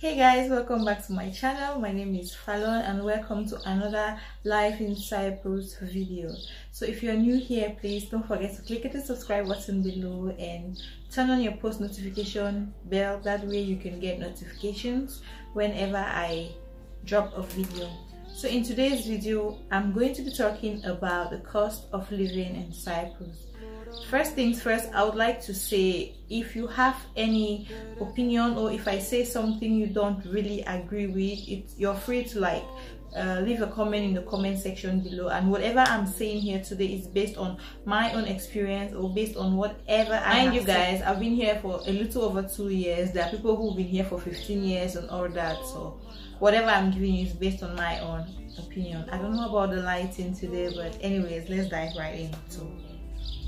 hey guys welcome back to my channel. My name is Falone and welcome to another life in Cyprus video. So if you're new here please don't forget to click the subscribe button below and turn on your post notification bell. That way you can get notifications whenever I drop a video so in today's video I'm going to be talking about the cost of living in Cyprus. First things first i would like to say if you have any opinion or if i say something you don't really agree with it you're free to like uh, leave a comment in the comment section below. And whatever i'm saying here today is based on my own experience or based on whatever i mind you guys i've been here for a little over two years. There are people who've been here for 15 years and all that so whatever i'm giving you is based on my own opinion. I don't know about the lighting today but anyways let's dive right into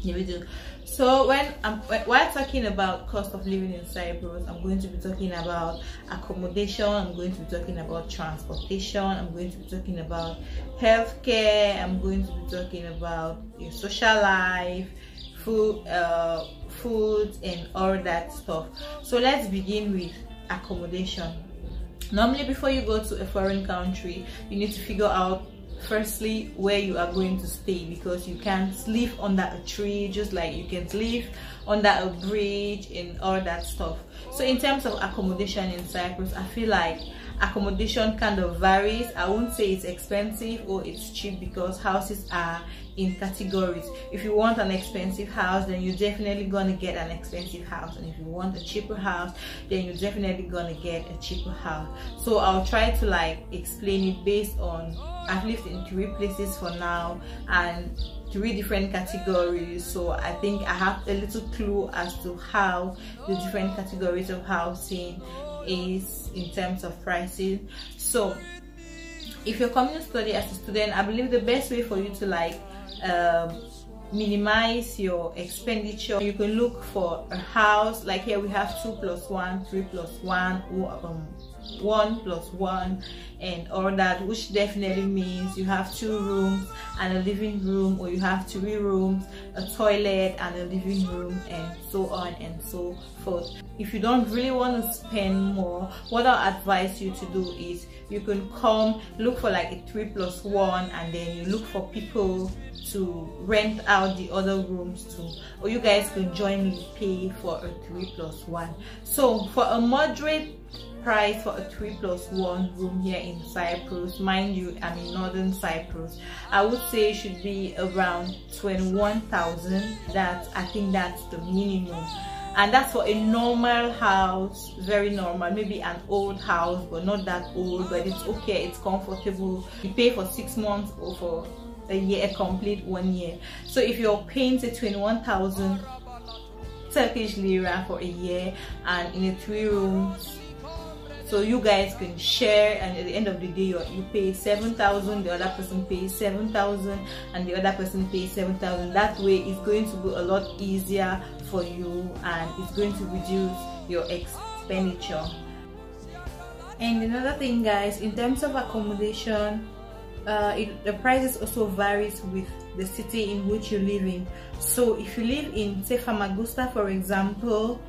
the video so when i'm while talking about cost of living in cyprus i'm going to be talking about accommodation i'm going to be talking about transportation i'm going to be talking about healthcare i'm going to be talking about your social life food uh, food and all that stuff. So let's begin with accommodation normally before you go to a foreign country you need to figure out firstly where you are going to stay because you can't live under a tree just like you can live under a bridge and all that stuff. So in terms of accommodation in cyprus i feel like accommodation kind of varies. I won't say it's expensive or it's cheap because houses are in categories. If you want an expensive house then you're definitely gonna get an expensive house. And if you want a cheaper house then you're definitely gonna get a cheaper house. So i'll try to like explain it based on i've lived in three places for now and three different categories. So i think i have a little clue as to how the different categories of housing is in terms of pricing so if you're coming to study as a student i believe the best way for you to like um, minimize your expenditure you can look for a house. Like here we have two plus one three plus one um, one plus one and all that which definitely means you have two rooms and a living room or you have three rooms a toilet and a living room and so on and so forth. If you don't really want to spend more what i advise you to do is you can come look for like a three plus one and then you look for people to rent out the other rooms too or you guys can join me pay for a three plus one. So for a moderate price for a 3 plus 1 room here in Cyprus. Mind you, I'm in northern Cyprus. I would say it should be around 21,000. That I think that's the minimum. And that's for a normal house, very normal, maybe an old house, but not that old, but it's okay, it's comfortable. You pay for six months or for a year, a complete one year. So if you're paying say 21,000 Turkish lira for a year and in a three rooms so you guys can share and at the end of the day you pay 7000 the other person pays 7000 and the other person pays 7000 that way it's going to be a lot easier for you and it's going to reduce your expenditure. And another thing guys in terms of accommodation uh, it, the prices also varies with the city in which you live in. So if you live in say Famagusta for example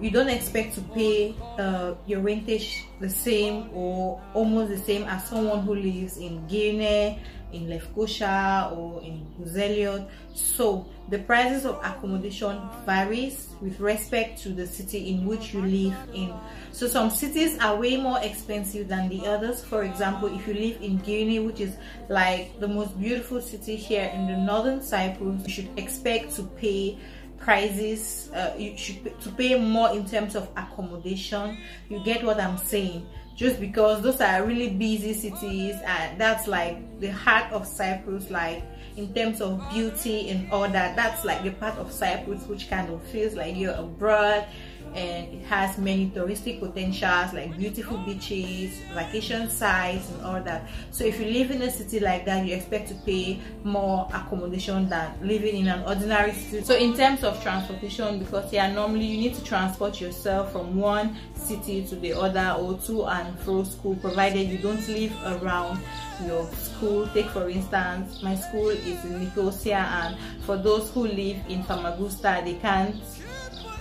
you don't expect to pay uh, your rentage the same or almost the same as someone who lives in Girne, in Lefkosia or in Güzelyurt. So the prices of accommodation varies with respect to the city in which you live in. So some cities are way more expensive than the others. For example, if you live in Girne, which is like the most beautiful city here in the northern Cyprus, you should expect to pay prices uh, you should to pay more in terms of accommodation. You get what i'm saying? Just because those are really busy cities and that's like the heart of cyprus like in terms of beauty and all that that's like the part of cyprus which kind of feels like you're abroad and it has many touristic potentials like beautiful beaches vacation sites and all that. So if you live in a city like that you expect to pay more accommodation than living in an ordinary city. So in terms of transportation because yeah normally you need to transport yourself from one city to the other or to and fro school provided you don't live around your school. Take for instance my school is in nicosia and for those who live in famagusta they can't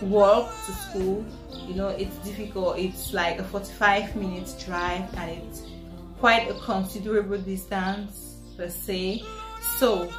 walk to school you know it's difficult. It's like a 45 minutes drive and it's quite a considerable distance per se. So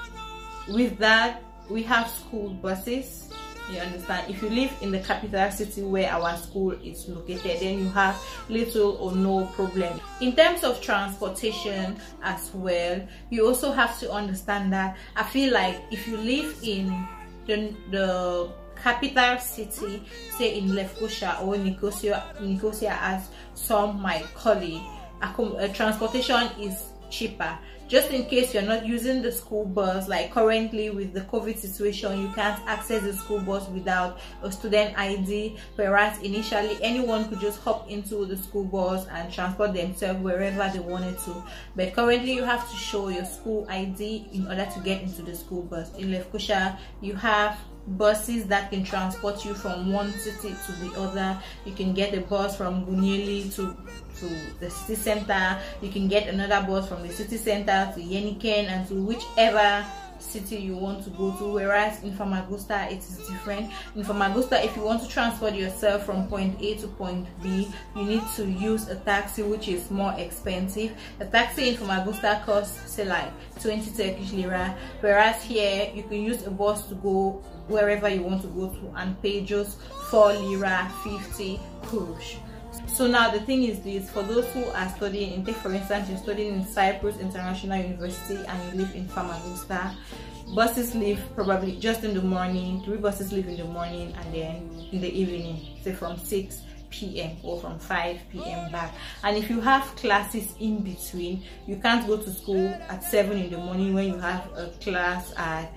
with that we have school buses. You understand? If you live in the capital city where our school is located then you have little or no problem. In terms of transportation as well you also have to understand that i feel like if you live in the, the capital city say in lefkosia or nicosia nicosia as some might call it uh, transportation is cheaper. Just in case you're not using the school bus like currently with the covid situation you can't access the school bus without a student id whereas initially anyone could just hop into the school bus and transport themselves wherever they wanted to. But currently you have to show your school id in order to get into the school bus. In lefkosia you have buses that can transport you from one city to the other. You can get a bus from Gunyeli to to the city center. You can get another bus from the city center to Yenikent and to whichever city you want to go to whereas in Famagusta it is different. In Famagusta if you want to transport yourself from point A to point B you need to use a taxi which is more expensive. A taxi in Famagusta costs say like 20 Turkish lira whereas here you can use a bus to go wherever you want to go to and pay just 4 lira 50 kurush so now the thing is this for those who are studying in take for instance you're studying in cyprus international university and you live in famagusta buses leave probably just in the morning three buses leave in the morning and then in the evening say from 6 p.m. or from 5 p.m. back and if you have classes in between you can't go to school at 7 in the morning when you have a class at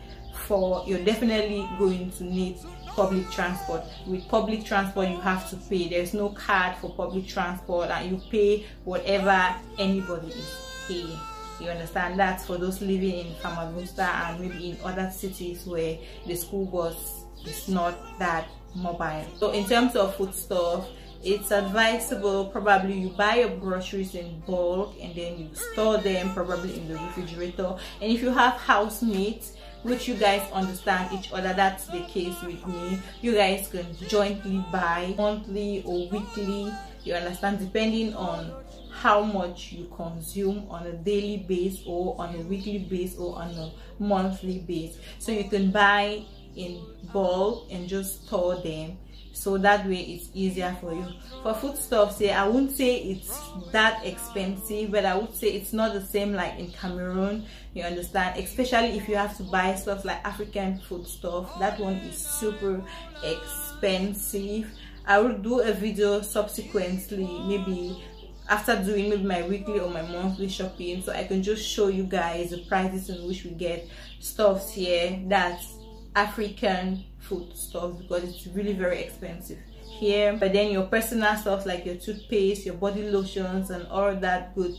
4 you're definitely going to need public transport. With public transport you have to pay. There's no card for public transport and you pay whatever anybody is paying. You understand? That's for those living in Famagusta and maybe in other cities where the school bus is not that mobile. So in terms of food stuff it's advisable. Probably you buy your groceries in bulk and then you store them probably in the refrigerator. And if you have housemates which you guys understand each other. That's the case with me. You guys can jointly buy monthly or weekly you understand depending on how much you consume on a daily base or on a weekly base or on a monthly base. So you can buy in bulk and just store them so that way it's easier for you. For foodstuffs yeah i wouldn't say it's that expensive but i would say it's not the same like in cameroon you understand? Especially if you have to buy stuff like african food stuff that one is super expensive. I will do a video subsequently maybe after doing maybe my weekly or my monthly shopping so i can just show you guys the prices in which we get stuffs here that's african food stuff because it's really very expensive here. But then your personal stuff like your toothpaste your body lotions and all that good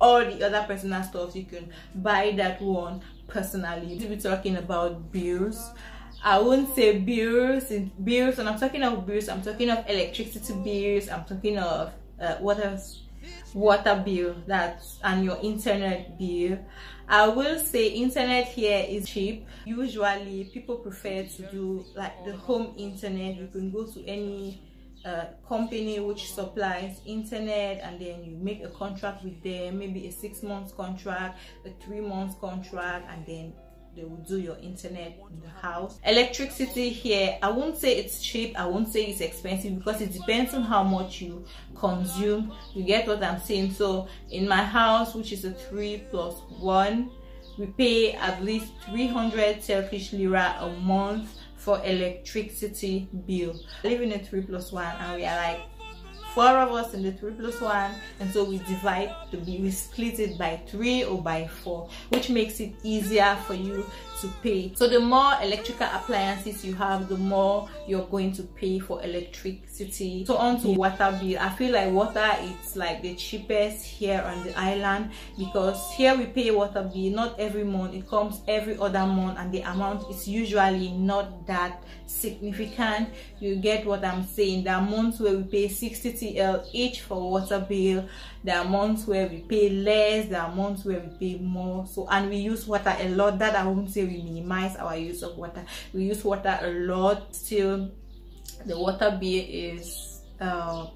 all the other personal stuff you can buy that one personally. To be talking about bills. I won't say bills bills and I'm talking of bills I'm talking of electricity bills I'm talking of uh, what else? Water bill that's and your internet bill i will say internet here is cheap. Usually people prefer to do like the home internet. You can go to any uh, company which supplies internet and then you make a contract with them maybe a six months contract a three months contract and then they will do your internet in the house. Electricity here i won't say it's cheap i won't say it's expensive because it depends on how much you consume. You get what i'm saying? So in my house which is a three plus one we pay at least 300 Turkish lira a month for electricity bill. I live in a three plus one and we are like four of us in the three plus one and so we divide the bill we split it by three or by four which makes it easier for you to pay. So the more electrical appliances you have the more you're going to pay for electricity. So on to water bill. I feel like water is like the cheapest here on the island because here we pay water bill. Not every month it comes every other month and the amount is usually not that significant. You get what i'm saying. There are months where we pay 60 tl each for water bill there are months where we pay less there are months where we pay more. So and we use water a lot. That i won't say we minimize our use of water. We use water a lot still the water bill is uh,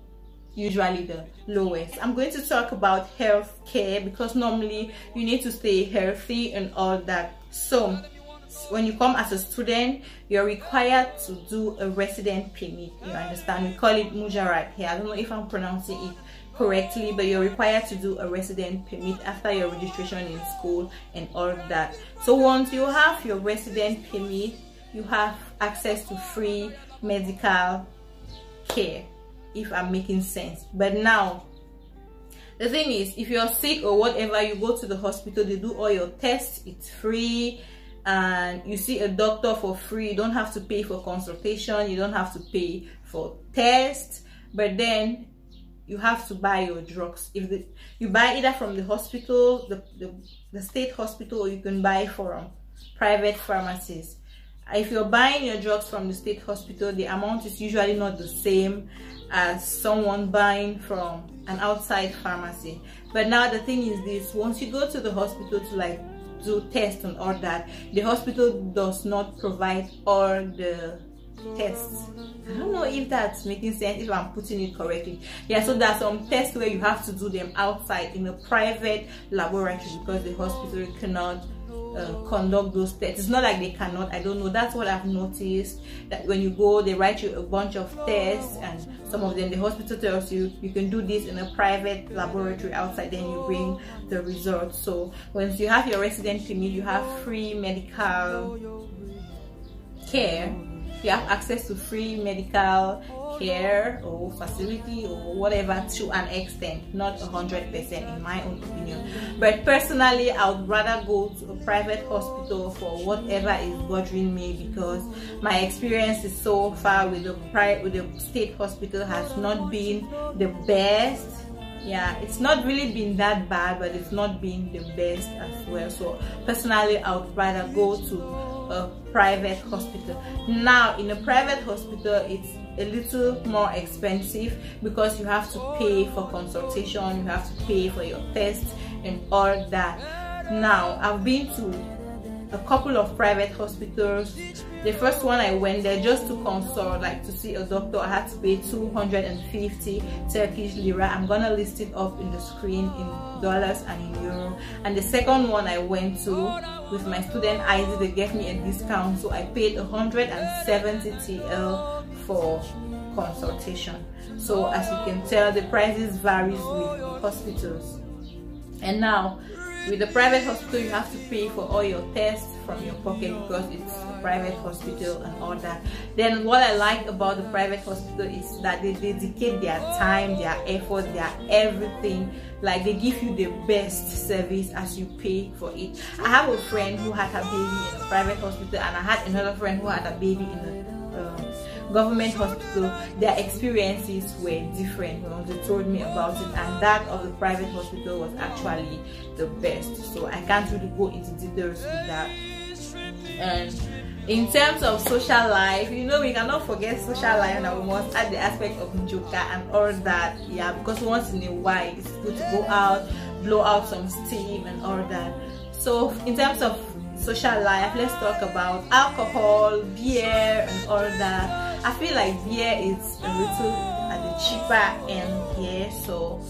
usually the lowest. I'm going to talk about health care because normally you need to stay healthy and all that. So when you come as a student you're required to do a resident permit. You understand? We call it mujarab here. I don't know if i'm pronouncing it correctly but you're required to do a resident permit after your registration in school and all of that. So once you have your resident permit you have access to free medical care if i'm making sense. But now the thing is if you're sick or whatever you go to the hospital they do all your tests it's free and you see a doctor for free you don't have to pay for consultation you don't have to pay for tests. But then you have to buy your drugs. If the, you buy either from the hospital the, the, the state hospital or you can buy from private pharmacies. If you're buying your drugs from the state hospital the amount is usually not the same as someone buying from an outside pharmacy. But now the thing is this once you go to the hospital to like do tests and all that the hospital does not provide all the tests i don't know if that's making sense if i'm putting it correctly yeah so there's some tests where you have to do them outside in a private laboratory because the hospital cannot uh, conduct those tests. It's not like they cannot, I don't know. That's what I've noticed that when you go, they write you a bunch of tests, and some of them the hospital tells you you can do this in a private laboratory outside, then you bring the results. So once you have your resident permit, you have free medical care you have access to free medical care or facility or whatever to an extent not a hundred percent in my own opinion. But personally i would rather go to a private hospital for whatever is bothering me because my experience is so far with the with the state hospital has not been the best. Yeah it's not really been that bad but it's not been the best as well. So personally i would rather go to a private hospital. Now in a private hospital it's a little more expensive because you have to pay for consultation you have to pay for your tests and all that. Now i've been to a couple of private hospitals. The first one i went there just to consult like to see a doctor i had to pay 250 turkish lira. I'm gonna list it up in the screen in dollars and in euro. And the second one i went to with my student id they gave me a discount so i paid 170 tl for consultation. So as you can tell the prices varies with hospitals. And now with the private hospital you have to pay for all your tests from your pocket because it's a private hospital and all that. Then what i like about the private hospital is that they dedicate their time their effort their everything. Like they give you the best service as you pay for it. I have a friend who had her baby in a private hospital and i had another friend who had a baby in a um, government hospital, their experiences were different. Know, they told me about it, and that of the private hospital was actually the best. So I can't really go into details with that. And in terms of social life, you know, we cannot forget social life, and we must add the aspect of njoka and all that. Yeah, because once in a while, it's good to go out, blow out some steam, and all that. So in terms of social life let's talk about alcohol beer and all that i feel like beer is a little at the cheaper end here so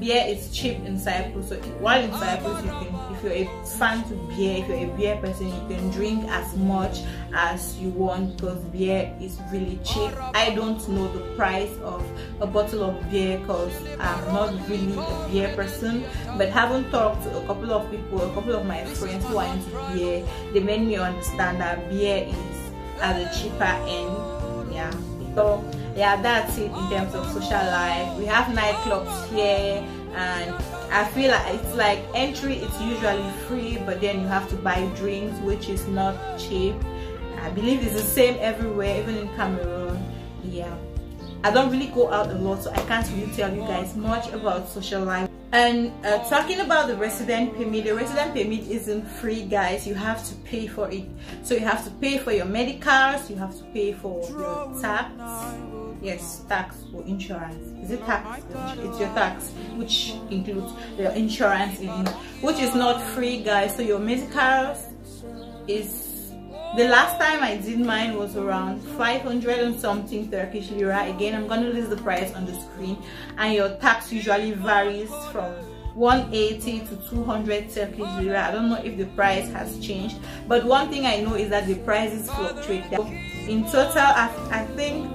beer is cheap in Cyprus. So while in Cyprus, you can, if you're a fan to beer, if you're a beer person, you can drink as much as you want because beer is really cheap. I don't know the price of a bottle of beer because I'm not really a beer person. But having talked to a couple of people, a couple of my friends who are into beer, they made me understand that beer is at the cheaper end. Yeah. So yeah that's it in terms of social life. We have nightclubs here and i feel like it's like entry it's usually free but then you have to buy drinks which is not cheap. I believe it's the same everywhere even in cameroon. Yeah. I don't really go out a lot so i can't really tell you guys much about social life and uh, talking about the resident permit the resident permit isn't free guys. You have to pay for it. So you have to pay for your medicals you have to pay for your tax. Yes tax or insurance. Is it tax? It's your tax which includes your insurance in which is not free guys. So your medicals is the last time i did mine was around 500 and something turkish lira. Again i'm going to list the price on the screen. And your tax usually varies from 180 to 200 turkish lira. I don't know if the price has changed but one thing i know is that the prices fluctuate. In total i, I think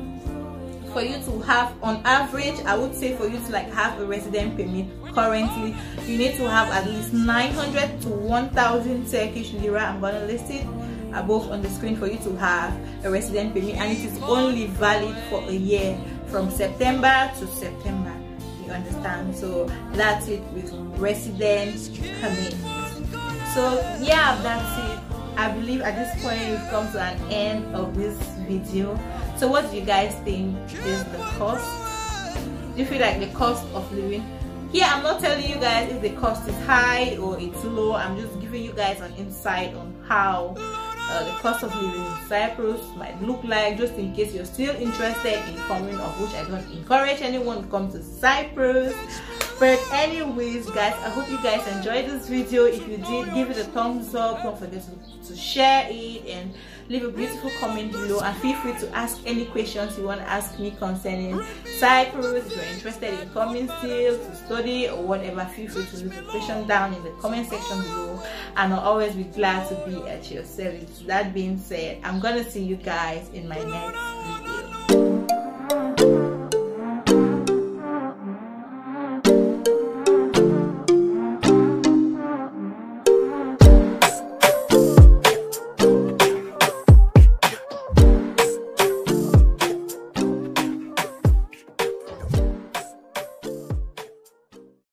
for you to have on average i would say for you to like have a resident permit currently you need to have at least 900 to 1000 turkish lira. I'm gonna list it above on the screen for you to have a resident permit and it is only valid for a year from september to september. You understand? So that's it with resident permit. So yeah that's it. I believe at this point we've come to an end of this video. So what do you guys think is the cost? Do you feel like the cost of living? Here i'm not telling you guys if the cost is high or it's low. I'm just giving you guys an insight on how uh, the cost of living in Cyprus might look like just in case you're still interested in coming of which I don't encourage anyone to come to Cyprus. But anyways guys i hope you guys enjoyed this video. If you did give it a thumbs up. Don't forget to, to share it and leave a beautiful comment below and feel free to ask any questions you want to ask me concerning cyprus if you're interested in coming still to study or whatever feel free to leave a question down in the comment section below. And i'll always be glad to be at your service. That being said i'm gonna see you guys in my next video